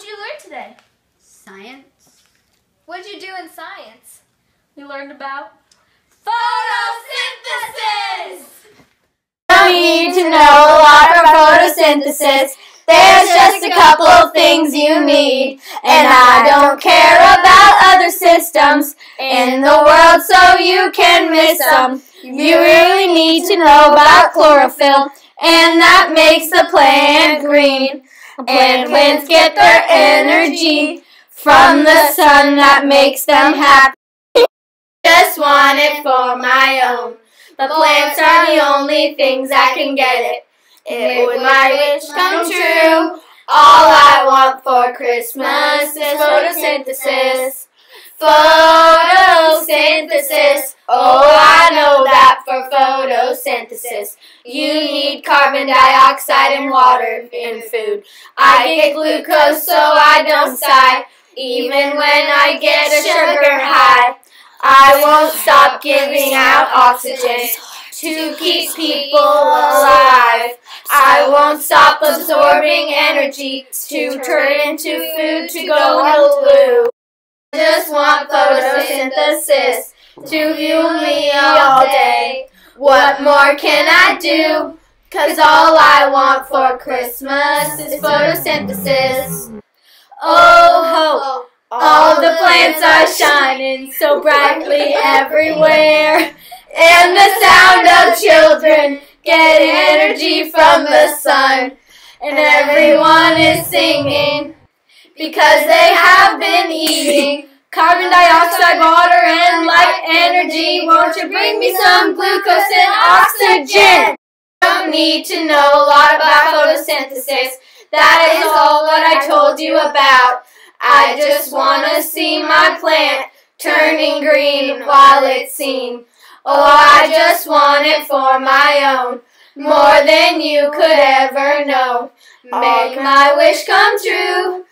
What'd you learn today? Science. What'd you do in science? We learned about photosynthesis. Don't need to know a lot for photosynthesis. There's just a couple of things you need. And I don't care about other systems in the world so you can miss them. You really need to know about chlorophyll and that makes the plant green. And plants get their energy from the sun that makes them happy. Just want it for my own. But plants are the only things that can get it. It would my wish come true. All I want for Christmas is photosynthesis. Photosynthesis. Oh, photosynthesis. You need carbon dioxide and water in food. I get glucose so I don't sigh. Even when I get a sugar high, I won't stop giving out oxygen to keep people alive. I won't stop absorbing energy to turn into food to go blue. I just want photosynthesis to fuel me all day. What more can I do? Cause all I want for Christmas is photosynthesis. Oh ho! All the plants are shining so brightly everywhere. And the sound of children getting energy from the sun. And everyone is singing because they have been eating carbon dioxide, water, and light energy. Won't you bring me some glucose and oxygen? Don't need to know a lot about photosynthesis. That is all what I told you about. I just want to see my plant turning green while it's seen. Oh, I just want it for my own, more than you could ever know. Make my wish come true.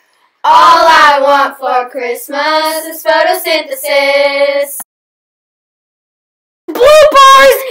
All I want for Christmas is photosynthesis. Bloopers! Bloopers!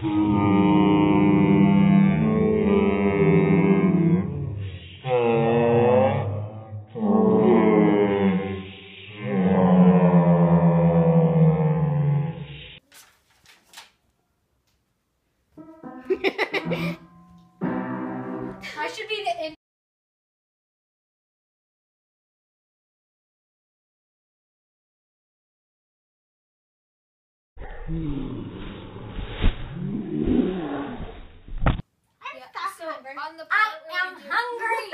I should be the in- So on the I am hungry.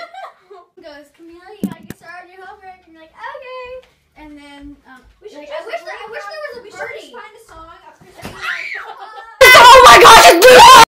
goes, Camila, you gotta get started on your homework. And you're like, okay. And then, um, We should like, just I wish, bring I wish there